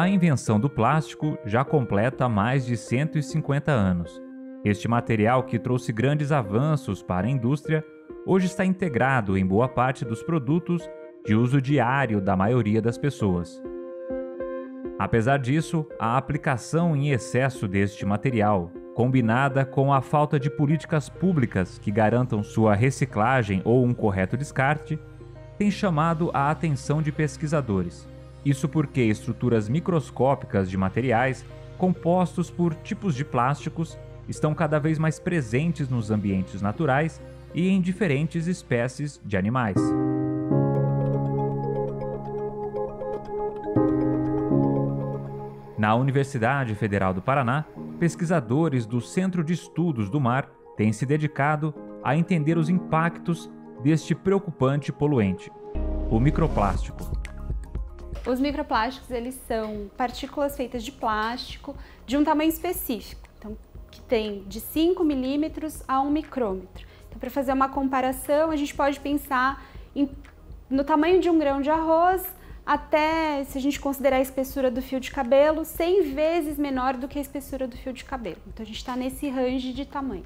A invenção do plástico já completa mais de 150 anos. Este material, que trouxe grandes avanços para a indústria, hoje está integrado em boa parte dos produtos de uso diário da maioria das pessoas. Apesar disso, a aplicação em excesso deste material, combinada com a falta de políticas públicas que garantam sua reciclagem ou um correto descarte, tem chamado a atenção de pesquisadores. Isso porque estruturas microscópicas de materiais compostos por tipos de plásticos estão cada vez mais presentes nos ambientes naturais e em diferentes espécies de animais. Na Universidade Federal do Paraná, pesquisadores do Centro de Estudos do Mar têm se dedicado a entender os impactos deste preocupante poluente, o microplástico. Os microplásticos eles são partículas feitas de plástico de um tamanho específico, então que tem de 5 milímetros a 1 micrômetro. Então, para fazer uma comparação, a gente pode pensar em, no tamanho de um grão de arroz até, se a gente considerar a espessura do fio de cabelo, 100 vezes menor do que a espessura do fio de cabelo. Então a gente está nesse range de tamanho.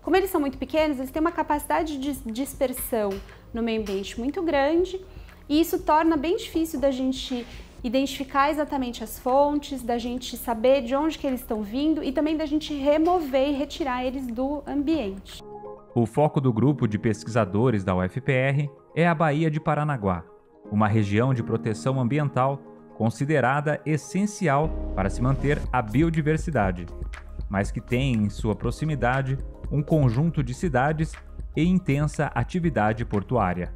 Como eles são muito pequenos, eles têm uma capacidade de dispersão no meio ambiente muito grande e isso torna bem difícil da gente identificar exatamente as fontes, da gente saber de onde que eles estão vindo e também da gente remover e retirar eles do ambiente. O foco do grupo de pesquisadores da UFPR é a Baía de Paranaguá, uma região de proteção ambiental considerada essencial para se manter a biodiversidade, mas que tem em sua proximidade um conjunto de cidades e intensa atividade portuária.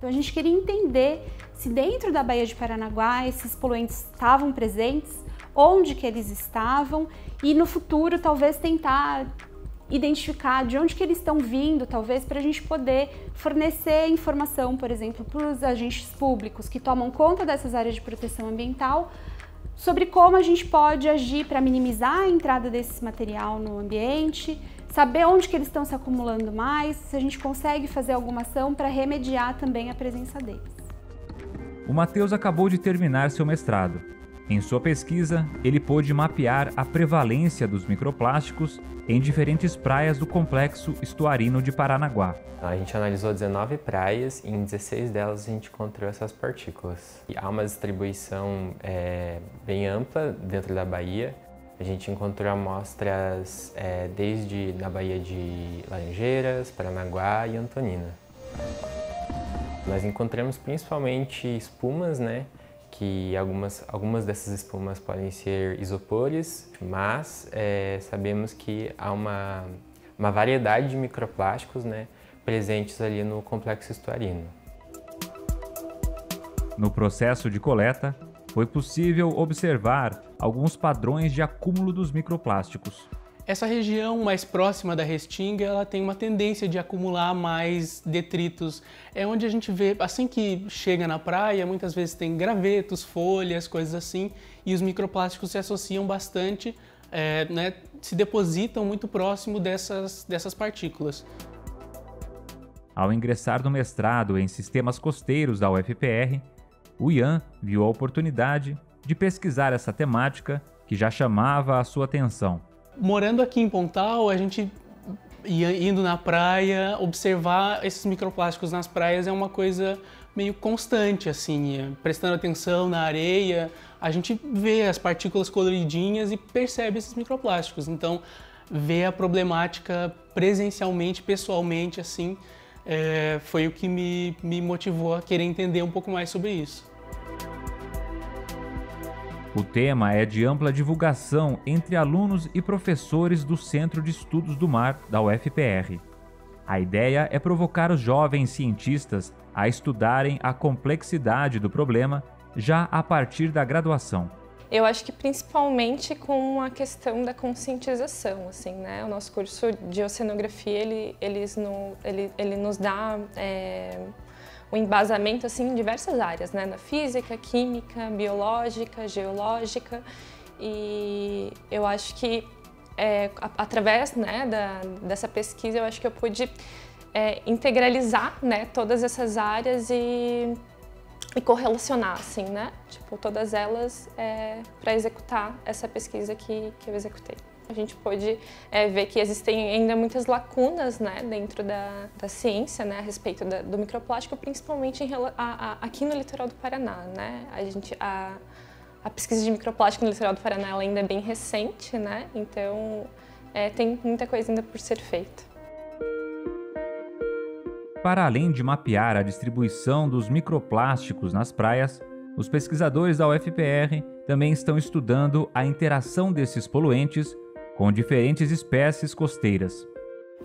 Então a gente queria entender se dentro da Baía de Paranaguá esses poluentes estavam presentes, onde que eles estavam e no futuro talvez tentar identificar de onde que eles estão vindo, talvez para a gente poder fornecer informação, por exemplo, para os agentes públicos que tomam conta dessas áreas de proteção ambiental, sobre como a gente pode agir para minimizar a entrada desse material no ambiente, saber onde que eles estão se acumulando mais, se a gente consegue fazer alguma ação para remediar também a presença deles. O Matheus acabou de terminar seu mestrado em sua pesquisa, ele pôde mapear a prevalência dos microplásticos em diferentes praias do complexo estuarino de Paranaguá. A gente analisou 19 praias e em 16 delas a gente encontrou essas partículas. E há uma distribuição é, bem ampla dentro da Bahia. A gente encontrou amostras é, desde na Baía de Laranjeiras, Paranaguá e Antonina. Nós encontramos principalmente espumas, né? que algumas, algumas dessas espumas podem ser isopores, mas é, sabemos que há uma, uma variedade de microplásticos né, presentes ali no complexo estuarino. No processo de coleta, foi possível observar alguns padrões de acúmulo dos microplásticos. Essa região mais próxima da restinga, ela tem uma tendência de acumular mais detritos. É onde a gente vê, assim que chega na praia, muitas vezes tem gravetos, folhas, coisas assim, e os microplásticos se associam bastante, é, né, se depositam muito próximo dessas, dessas partículas. Ao ingressar no mestrado em sistemas costeiros da UFPR, o Ian viu a oportunidade de pesquisar essa temática que já chamava a sua atenção morando aqui em Pontal, a gente ia indo na praia, observar esses microplásticos nas praias é uma coisa meio constante, assim, prestando atenção na areia, a gente vê as partículas coloridinhas e percebe esses microplásticos. Então, ver a problemática presencialmente, pessoalmente, assim, é, foi o que me, me motivou a querer entender um pouco mais sobre isso. O tema é de ampla divulgação entre alunos e professores do Centro de Estudos do Mar da UFPR. A ideia é provocar os jovens cientistas a estudarem a complexidade do problema já a partir da graduação. Eu acho que principalmente com a questão da conscientização, assim, né? O nosso curso de oceanografia, ele, eles no, ele, ele nos dá é, o embasamento assim, em diversas áreas, né? na física, química, biológica, geológica. E eu acho que é, através né, da, dessa pesquisa, eu acho que eu pude é, integralizar né, todas essas áreas e e correlacionar, assim, né? Tipo, todas elas é, para executar essa pesquisa que, que eu executei. A gente pôde é, ver que existem ainda muitas lacunas né, dentro da, da ciência né, a respeito da, do microplástico, principalmente em, a, a, aqui no litoral do Paraná. Né? A, gente, a, a pesquisa de microplástico no litoral do Paraná ainda é bem recente, né? então é, tem muita coisa ainda por ser feita. Para além de mapear a distribuição dos microplásticos nas praias, os pesquisadores da UFPR também estão estudando a interação desses poluentes com diferentes espécies costeiras.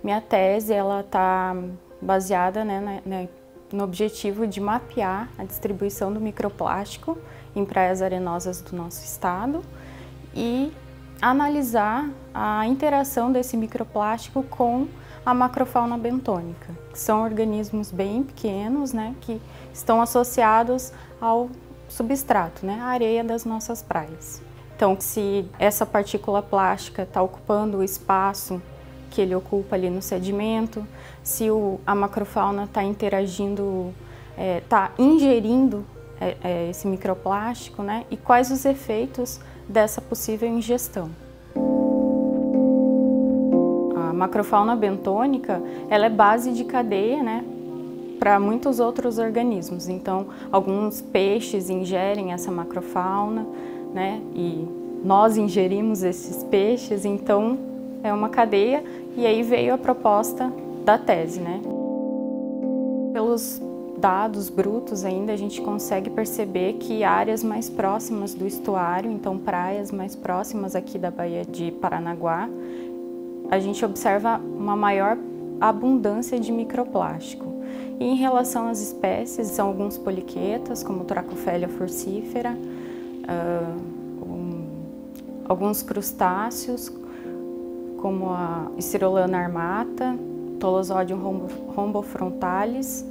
Minha tese ela está baseada né, no objetivo de mapear a distribuição do microplástico em praias arenosas do nosso estado e analisar a interação desse microplástico com a macrofauna bentônica, que são organismos bem pequenos, né, que estão associados ao substrato, né, a areia das nossas praias. Então, se essa partícula plástica está ocupando o espaço que ele ocupa ali no sedimento, se o, a macrofauna está interagindo, está é, ingerindo é, é, esse microplástico, né? E quais os efeitos dessa possível ingestão. A macrofauna bentônica, ela é base de cadeia, né? Para muitos outros organismos. Então, alguns peixes ingerem essa macrofauna, né? E nós ingerimos esses peixes, então é uma cadeia e aí veio a proposta da tese, né? Pelos dados brutos ainda a gente consegue perceber que áreas mais próximas do estuário, então praias mais próximas aqui da Baía de Paranaguá, a gente observa uma maior abundância de microplástico. E em relação às espécies, são alguns poliquetas, como Tracophelia furcífera, uh, um, alguns crustáceos, como a Cirolana armata, Tolosodium rhombofrontalis,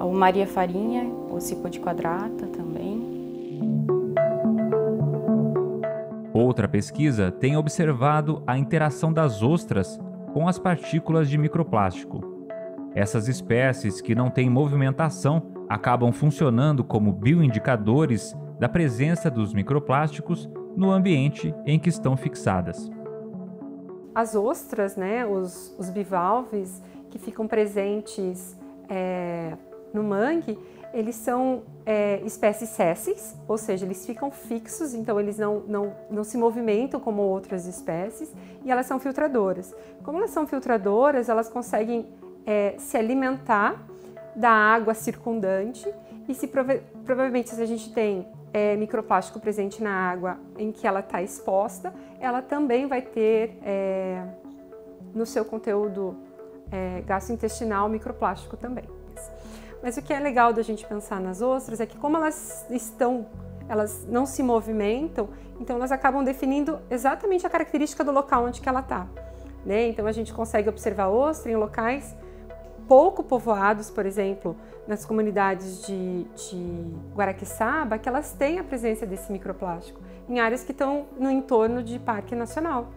o Maria Farinha, o Cipode quadrata também. Outra pesquisa tem observado a interação das ostras com as partículas de microplástico. Essas espécies que não têm movimentação acabam funcionando como bioindicadores da presença dos microplásticos no ambiente em que estão fixadas. As ostras, né, os, os bivalves que ficam presentes é, no mangue, eles são é, espécies sésseis, ou seja, eles ficam fixos, então eles não, não, não se movimentam como outras espécies, e elas são filtradoras. Como elas são filtradoras, elas conseguem é, se alimentar da água circundante e se prova provavelmente se a gente tem é, microplástico presente na água em que ela está exposta, ela também vai ter é, no seu conteúdo é, gastrointestinal microplástico também. Mas o que é legal da gente pensar nas ostras é que como elas estão, elas não se movimentam, então elas acabam definindo exatamente a característica do local onde que ela está. Né? Então a gente consegue observar ostra em locais pouco povoados, por exemplo, nas comunidades de, de Guaraqueçaba, que elas têm a presença desse microplástico, em áreas que estão no entorno de Parque Nacional.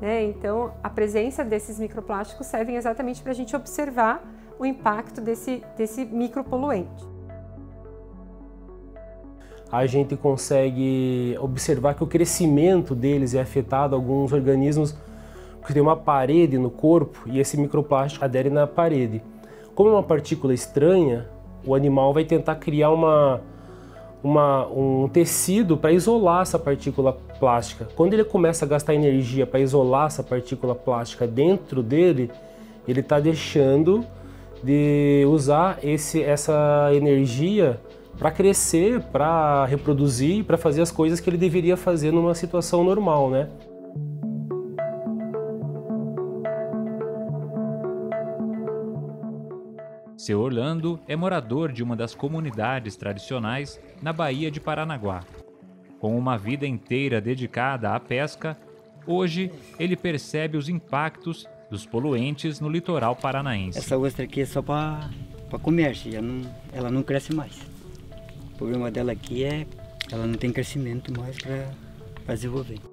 Né? Então, a presença desses microplásticos servem exatamente para a gente observar o impacto desse, desse micropoluente. A gente consegue observar que o crescimento deles é afetado, alguns organismos porque tem uma parede no corpo e esse microplástico adere na parede. Como é uma partícula estranha, o animal vai tentar criar uma, uma, um tecido para isolar essa partícula plástica. Quando ele começa a gastar energia para isolar essa partícula plástica dentro dele, ele está deixando de usar esse, essa energia para crescer, para reproduzir, para fazer as coisas que ele deveria fazer numa situação normal, né? Seu Orlando é morador de uma das comunidades tradicionais na Baía de Paranaguá. Com uma vida inteira dedicada à pesca, hoje ele percebe os impactos dos poluentes no litoral paranaense. Essa ostra aqui é só para comércio, não, ela não cresce mais. O problema dela aqui é ela não tem crescimento mais para desenvolver.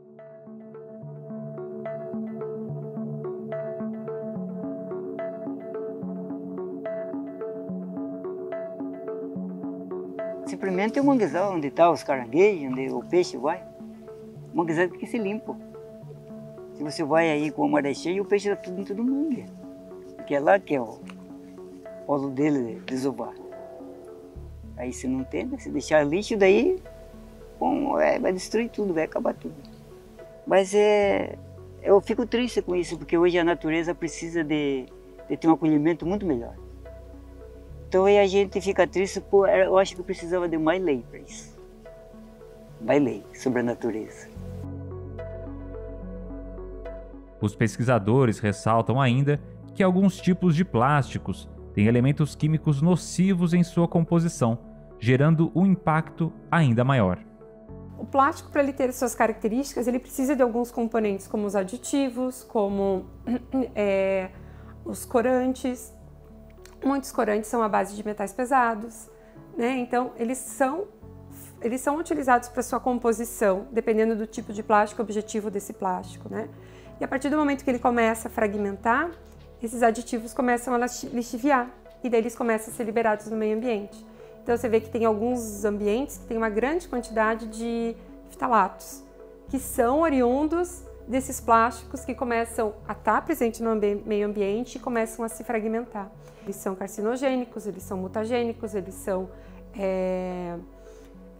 É o manguezal onde está os caranguejos, onde o peixe vai. O manguezal tem que se limpo. Se você vai aí com a maré cheia, o peixe está tudo dentro do mangue. Que é lá que é o polo dele desovar. Aí se não tem, né? se deixar lixo daí, bom, é, vai destruir tudo, vai acabar tudo. Mas é, eu fico triste com isso, porque hoje a natureza precisa de, de ter um acolhimento muito melhor. Então aí a gente fica triste, por, eu acho que precisava de mais lei para isso. Mais lei sobre a natureza. Os pesquisadores ressaltam ainda que alguns tipos de plásticos têm elementos químicos nocivos em sua composição, gerando um impacto ainda maior. O plástico, para ele ter suas características, ele precisa de alguns componentes, como os aditivos, como é, os corantes. Muitos corantes são à base de metais pesados, né? Então, eles são, eles são utilizados para sua composição, dependendo do tipo de plástico, objetivo desse plástico, né? E a partir do momento que ele começa a fragmentar, esses aditivos começam a lixiviar e daí eles começam a ser liberados no meio ambiente. Então você vê que tem alguns ambientes que tem uma grande quantidade de fitalatos, que são oriundos desses plásticos que começam a estar presentes no meio ambiente e começam a se fragmentar. Eles são carcinogênicos, eles são mutagênicos, eles são, é,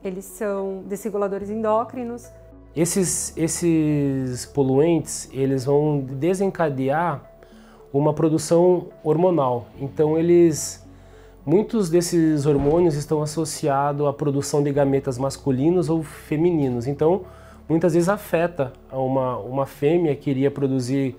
eles são desreguladores endócrinos. Esses, esses poluentes, eles vão desencadear uma produção hormonal. Então eles Muitos desses hormônios estão associados à produção de gametas masculinos ou femininos, então muitas vezes afeta uma, uma fêmea que iria produzir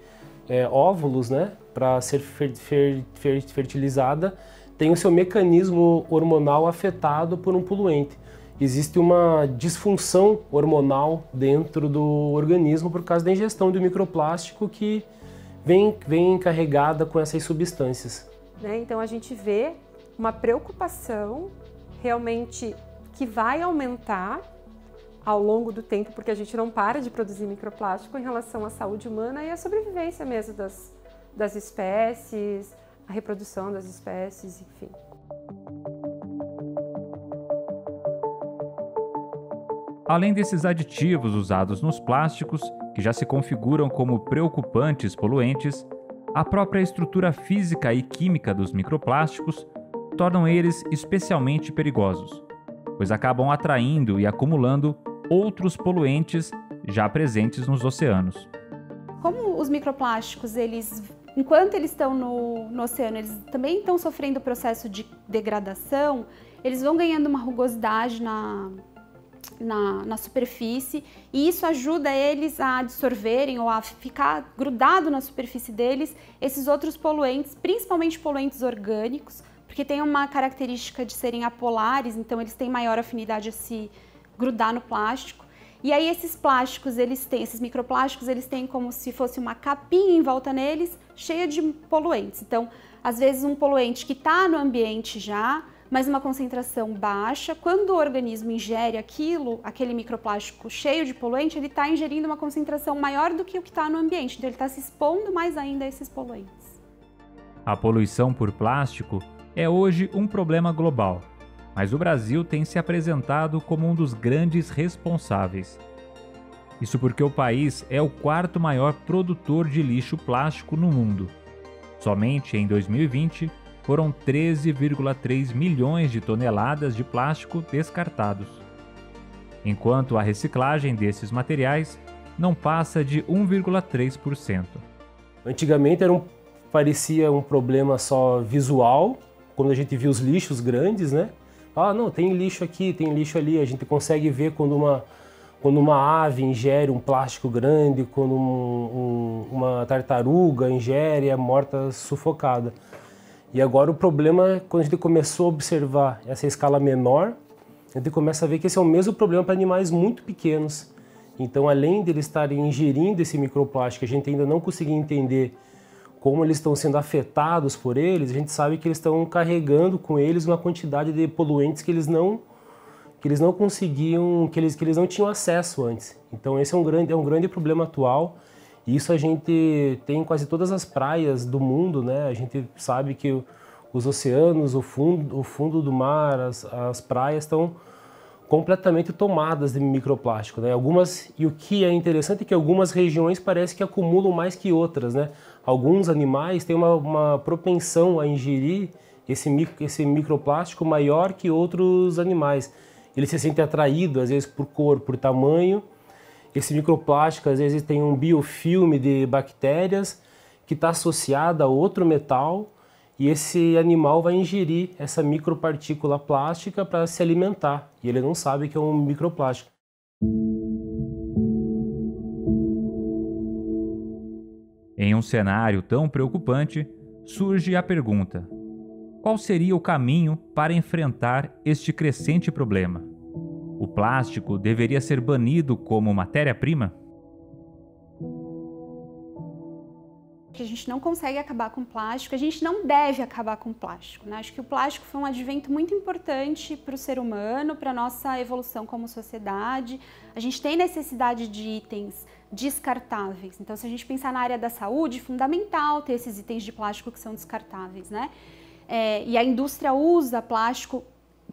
é, óvulos né, para ser fer, fer, fer, fertilizada, tem o seu mecanismo hormonal afetado por um poluente. Existe uma disfunção hormonal dentro do organismo por causa da ingestão do microplástico que vem, vem carregada com essas substâncias. Né? Então a gente vê uma preocupação realmente que vai aumentar ao longo do tempo, porque a gente não para de produzir microplástico em relação à saúde humana e à sobrevivência mesmo das, das espécies, a reprodução das espécies, enfim. Além desses aditivos usados nos plásticos, que já se configuram como preocupantes poluentes, a própria estrutura física e química dos microplásticos tornam eles especialmente perigosos, pois acabam atraindo e acumulando outros poluentes já presentes nos oceanos. Como os microplásticos, eles, enquanto eles estão no, no oceano, eles também estão sofrendo o processo de degradação, eles vão ganhando uma rugosidade na, na, na, superfície e isso ajuda eles a absorverem ou a ficar grudado na superfície deles esses outros poluentes, principalmente poluentes orgânicos, porque tem uma característica de serem apolares, então eles têm maior afinidade a se grudar no plástico. E aí esses plásticos, eles têm, esses microplásticos, eles têm como se fosse uma capinha em volta neles, cheia de poluentes. Então, às vezes um poluente que está no ambiente já, mas uma concentração baixa, quando o organismo ingere aquilo, aquele microplástico cheio de poluente, ele está ingerindo uma concentração maior do que o que está no ambiente, então ele está se expondo mais ainda a esses poluentes. A poluição por plástico é hoje um problema global, mas o Brasil tem se apresentado como um dos grandes responsáveis. Isso porque o país é o quarto maior produtor de lixo plástico no mundo. Somente em 2020 foram 13,3 milhões de toneladas de plástico descartados. Enquanto a reciclagem desses materiais não passa de 1,3%. Antigamente era um, parecia um problema só visual, quando a gente viu os lixos grandes, né? Ah, não, tem lixo aqui, tem lixo ali. A gente consegue ver quando uma, quando uma ave ingere um plástico grande, quando um, um, uma tartaruga ingere, é morta sufocada. E agora o problema é quando a gente começou a observar essa escala menor, a gente começa a ver que esse é o mesmo problema para animais muito pequenos. Então, além de eles estarem ingerindo esse microplástico, a gente ainda não conseguia entender como eles estão sendo afetados por eles, a gente sabe que eles estão carregando com eles uma quantidade de poluentes que eles não que eles não conseguiam, que eles, que eles não tinham acesso antes. Então esse é um grande, é um grande problema atual. E isso a gente tem em quase todas as praias do mundo, né? A gente sabe que os oceanos, o fundo, o fundo do mar, as, as praias estão completamente tomadas de microplástico, né? Algumas e o que é interessante é que algumas regiões parece que acumulam mais que outras, né? Alguns animais têm uma, uma propensão a ingerir esse, esse microplástico maior que outros animais. Ele se sente atraído às vezes por cor, por tamanho. Esse microplástico às vezes tem um biofilme de bactérias que está associado a outro metal e esse animal vai ingerir essa micropartícula plástica para se alimentar e ele não sabe que é um microplástico. Um cenário tão preocupante, surge a pergunta: qual seria o caminho para enfrentar este crescente problema? O plástico deveria ser banido como matéria-prima? que a gente não consegue acabar com o plástico, a gente não deve acabar com o plástico. Né? Acho que o plástico foi um advento muito importante para o ser humano, para a nossa evolução como sociedade. A gente tem necessidade de itens descartáveis. Então, se a gente pensar na área da saúde, é fundamental ter esses itens de plástico que são descartáveis. Né? É, e a indústria usa plástico.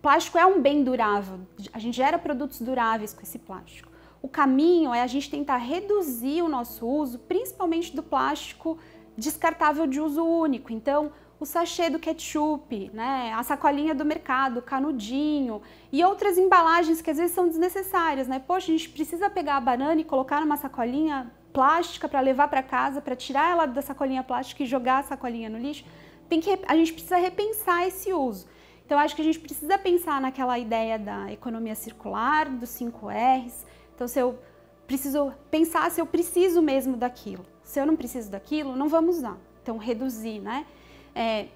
Plástico é um bem durável, a gente gera produtos duráveis com esse plástico. O caminho é a gente tentar reduzir o nosso uso, principalmente do plástico descartável de uso único. Então, o sachê do ketchup, né, a sacolinha do mercado, o canudinho e outras embalagens que às vezes são desnecessárias, né? Poxa, a gente precisa pegar a banana e colocar numa sacolinha plástica para levar para casa, para tirar ela da sacolinha plástica e jogar a sacolinha no lixo. Tem que a gente precisa repensar esse uso. Então acho que a gente precisa pensar naquela ideia da economia circular, dos 5 R's. Então se eu preciso pensar se eu preciso mesmo daquilo. Se eu não preciso daquilo, não vamos usar. Então, reduzir, né? É,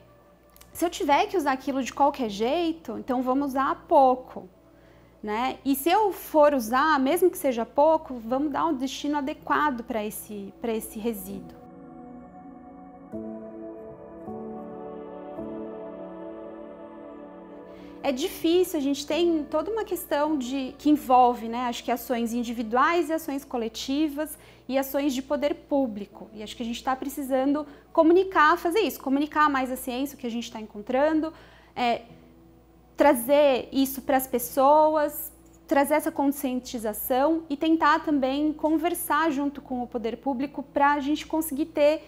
se eu tiver que usar aquilo de qualquer jeito, então vamos usar pouco, né? E se eu for usar, mesmo que seja pouco, vamos dar um destino adequado para esse, esse resíduo. É difícil, a gente tem toda uma questão de que envolve, né, acho que ações individuais e ações coletivas e ações de poder público. E acho que a gente está precisando comunicar, fazer isso, comunicar mais a ciência, o que a gente está encontrando, é, trazer isso para as pessoas, trazer essa conscientização e tentar também conversar junto com o poder público para a gente conseguir ter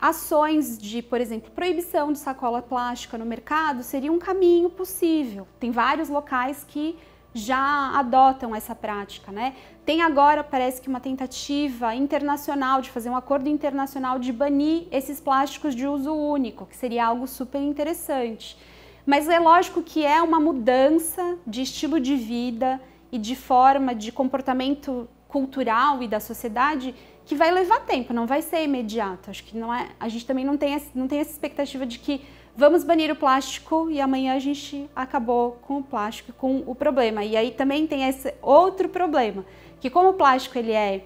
ações de, por exemplo, proibição de sacola plástica no mercado seria um caminho possível. Tem vários locais que já adotam essa prática, né? Tem agora, parece que uma tentativa internacional de fazer um acordo internacional de banir esses plásticos de uso único, que seria algo super interessante. Mas é lógico que é uma mudança de estilo de vida e de forma de comportamento cultural e da sociedade que vai levar tempo, não vai ser imediato. Acho que não é, a gente também não tem, não tem essa expectativa de que vamos banir o plástico e amanhã a gente acabou com o plástico, com o problema. E aí também tem esse outro problema, que como o plástico ele é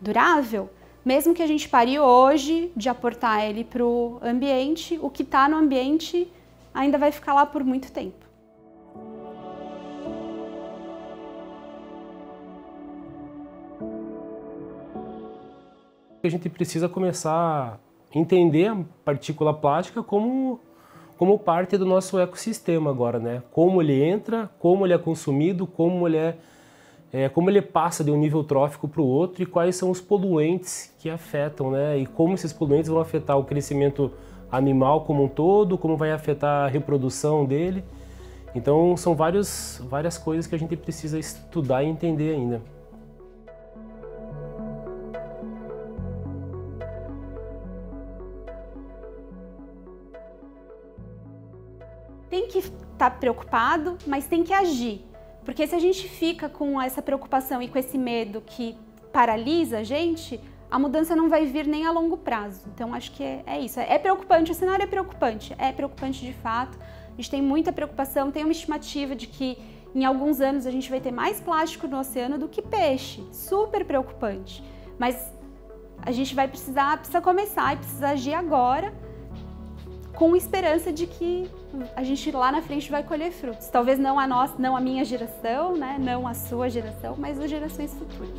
durável, mesmo que a gente pare hoje de aportar ele para o ambiente, o que está no ambiente ainda vai ficar lá por muito tempo. A gente precisa começar a entender a partícula plástica como, como parte do nosso ecossistema agora, né? Como ele entra, como ele é consumido, como ele é, é como ele passa de um nível trófico para o outro e quais são os poluentes que afetam, né? E como esses poluentes vão afetar o crescimento animal como um todo, como vai afetar a reprodução dele. Então são vários, várias coisas que a gente precisa estudar e entender ainda. Tá preocupado, mas tem que agir. Porque se a gente fica com essa preocupação e com esse medo que paralisa a gente, a mudança não vai vir nem a longo prazo. Então acho que é, é isso. É preocupante, o cenário é preocupante, é preocupante de fato. A gente tem muita preocupação, tem uma estimativa de que em alguns anos a gente vai ter mais plástico no oceano do que peixe. Super preocupante. Mas a gente vai precisar, precisa começar e precisa agir agora com esperança de que a gente lá na frente vai colher frutos. Talvez não a nossa, não a minha geração, né? não a sua geração, mas as gerações futuras.